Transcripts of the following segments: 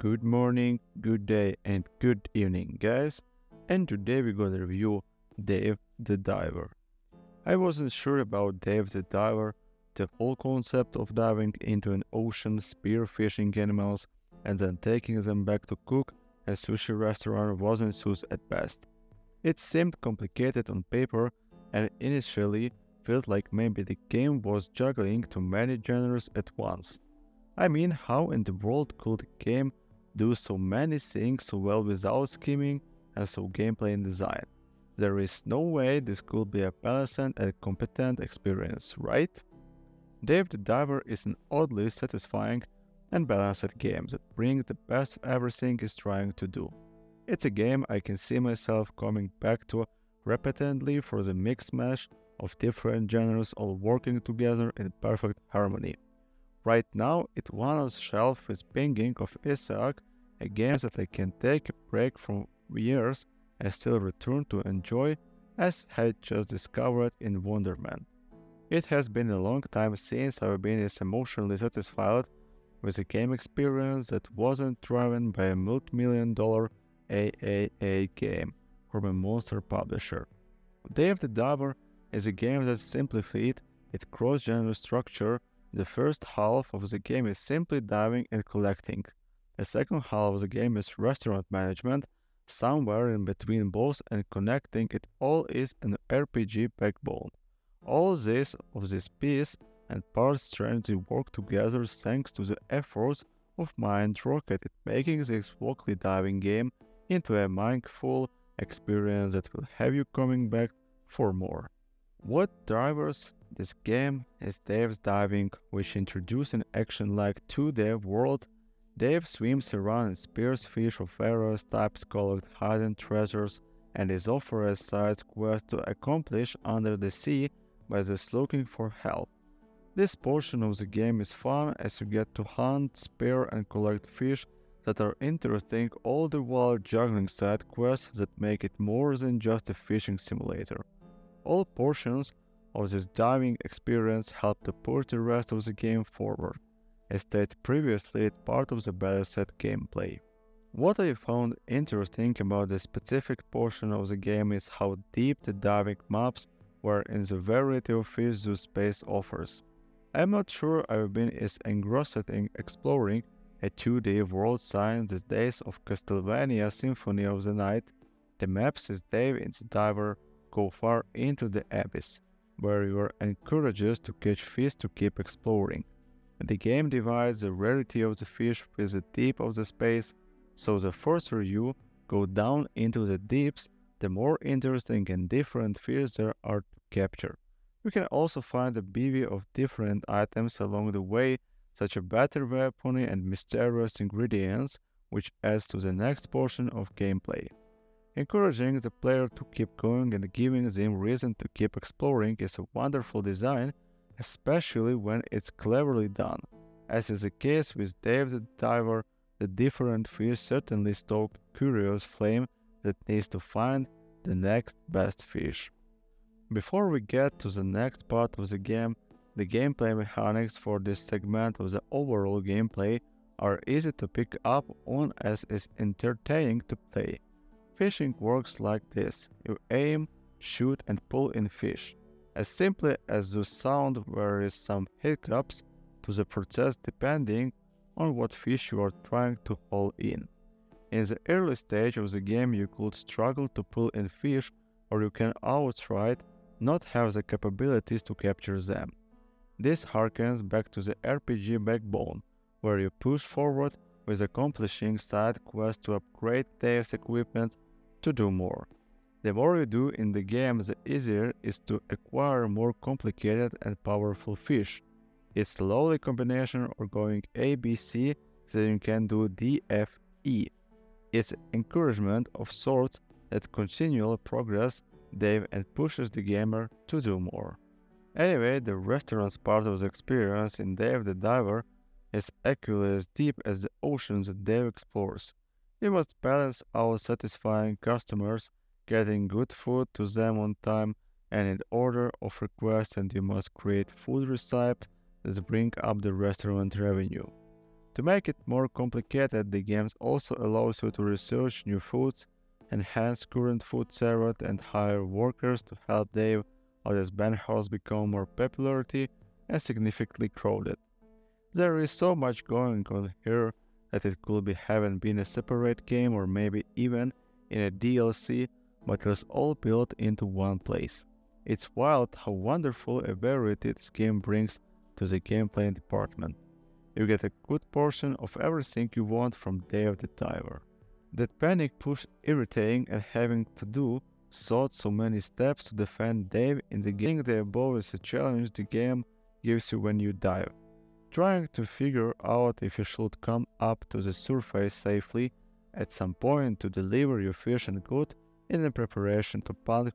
Good morning, good day, and good evening, guys. And today we're gonna review Dave the Diver. I wasn't sure about Dave the Diver, the whole concept of diving into an ocean, spearfishing animals, and then taking them back to cook a sushi restaurant wasn't sus at best. It seemed complicated on paper and initially felt like maybe the game was juggling too many genres at once. I mean, how in the world could a game do so many things so well without scheming and so gameplay and design? There is no way this could be a pleasant and competent experience, right? Dave the Diver is an oddly satisfying and balanced game that brings the best of everything is trying to do. It's a game I can see myself coming back to repeatedly for the mix mash of different genres all working together in perfect harmony. Right now, it one on shelf with Binding of Isaac, a game that I can take a break from years and still return to enjoy as had just discovered in Wonderman. It has been a long time since I've been as emotionally satisfied with a game experience that wasn't driven by a multi-million dollar AAA game from a monster publisher. Dave the Diver is a game that simplified its cross-genre structure. The first half of the game is simply diving and collecting. The second half of the game is restaurant management. Somewhere in between both and connecting it all is an RPG backbone. All this of this piece and parts strangely work together thanks to the efforts of Mintrocket at making this walkly diving game into a mindful experience that will have you coming back for more. What drivers this game is Dave's diving, which introduces an action-like 2D world. Dave swims around and spears fish of various types, collect hidden treasures, and is offered a side quest to accomplish under the sea by those looking for help. This portion of the game is fun as you get to hunt, spear, and collect fish that are interesting all the while juggling side quests that make it more than just a fishing simulator. All portions of this diving experience help to push the rest of the game forward, as stated previously part of the Battleset gameplay. What I found interesting about this specific portion of the game is how deep the diving maps were in the variety of fish the space offers. I'm not sure I've been as engrossed in exploring a 2D world since the days of Castlevania Symphony of the Night. The maps as Dave and the Diver go far into the abyss, where you are encouraged to catch fish to keep exploring. The game divides the rarity of the fish with the depth of the space, so the further you go down into the deeps, the more interesting and different fish there are to capture. You can also find a bevy of different items along the way, such as better weapon and mysterious ingredients, which adds to the next portion of gameplay. Encouraging the player to keep going and giving them reason to keep exploring is a wonderful design, especially when it's cleverly done. As is the case with Dave the Diver, the different fish certainly stoke curious flame that needs to find the next best fish. Before we get to the next part of the game, the gameplay mechanics for this segment of the overall gameplay are easy to pick up on as is entertaining to play. Fishing works like this. You aim, shoot and pull in fish. As simply as the sound there is some hiccups to the process depending on what fish you are trying to haul in. In the early stage of the game you could struggle to pull in fish or you can outright not have the capabilities to capture them. This harkens back to the RPG backbone, where you push forward with accomplishing side quests to upgrade Dave's equipment to do more. The more you do in the game, the easier is to acquire more complicated and powerful fish. It's slowly combination or going ABC that you can do DFE. It's encouragement of sorts that continual progress Dave and pushes the gamer to do more. Anyway, the restaurant's part of the experience in Dave the Diver is equally as deep as the oceans that Dave explores. You must balance out satisfying customers, getting good food to them on time and in order of request, and you must create food recipes that bring up the restaurant revenue. To make it more complicated, the game also allows you to research new foods, enhance current food served, and hire workers to help Dave out as Ben become more popularity and significantly crowded. There is so much going on here that it could be haven't been a separate game or maybe even in a DLC, but it was all built into one place. It's wild how wonderful a variety this game brings to the gameplay department. You get a good portion of everything you want from Dave the Diver. That panic push irritating and having to do thought so many steps to defend Dave in the game the above is a challenge the game gives you when you dive. Trying to figure out if you should come up to the surface safely at some point to deliver your fish and good in the preparation to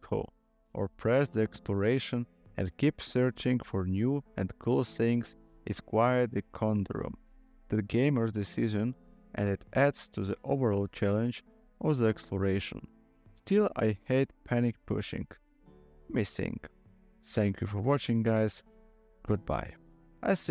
hole, or press the exploration and keep searching for new and cool things is quite a conundrum. The gamer's decision, and it adds to the overall challenge of the exploration. Still, I hate panic pushing. Missing. Thank you for watching, guys. Goodbye. I